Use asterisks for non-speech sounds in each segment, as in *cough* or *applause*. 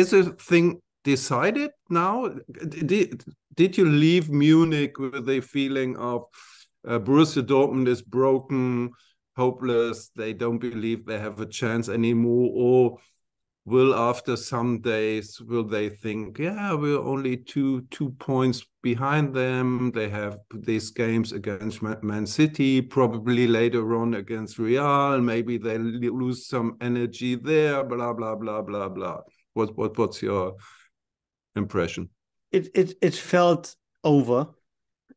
is the thing decided now? Did, did you leave Munich with a feeling of uh, Borussia Dortmund is broken, hopeless, they don't believe they have a chance anymore, or will after some days will they think yeah we're only two two points behind them. They have these games against man city probably later on against real. Maybe they lose some energy there blah blah blah blah blah. What what what's your impression? It it it felt over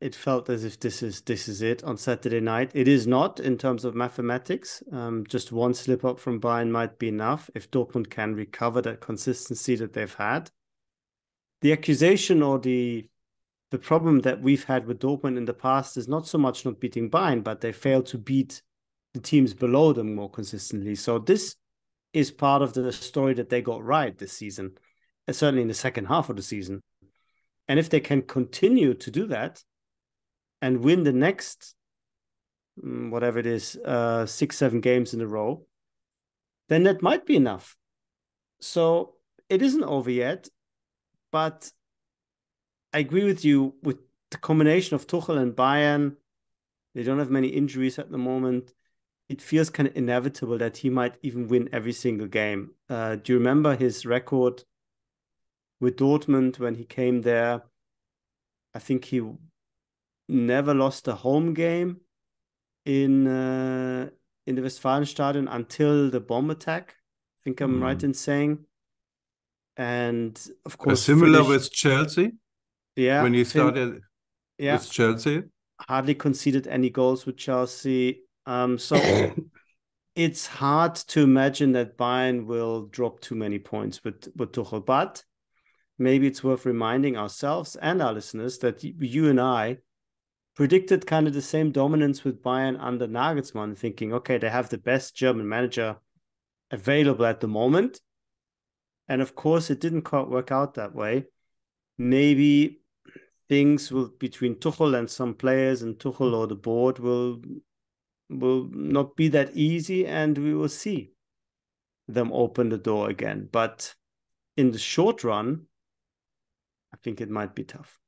it felt as if this is this is it on Saturday night. It is not in terms of mathematics. Um, just one slip up from Bayern might be enough if Dortmund can recover that consistency that they've had. The accusation or the the problem that we've had with Dortmund in the past is not so much not beating Bayern, but they fail to beat the teams below them more consistently. So this is part of the story that they got right this season, certainly in the second half of the season. And if they can continue to do that, and win the next mm, whatever it is uh six seven games in a row then that might be enough. So it isn't over yet but i agree with you with the combination of tuchel and bayern. They don't have many injuries at the moment. It feels kind of inevitable that he might even win every single game. Uh, do you remember his record with dortmund when he came there? I think he never lost a home game in uh, in the Westfalenstadion until the bomb attack. I think I'm mm. right in saying. And of course, uh, similar with Chelsea. Yeah, when you started yeah. with Chelsea, hardly conceded any goals with Chelsea. Um, so *coughs* it's hard to imagine that Bayern will drop too many points with with Tuchel. But maybe it's worth reminding ourselves and our listeners that you and I predicted kind of the same dominance with Bayern under Nagelsmann, thinking, okay, they have the best German manager available at the moment. And of course, it didn't quite work out that way. Maybe things will between Tuchel and some players and Tuchel or the board will will not be that easy, and we will see them open the door again. But in the short run, I think it might be tough.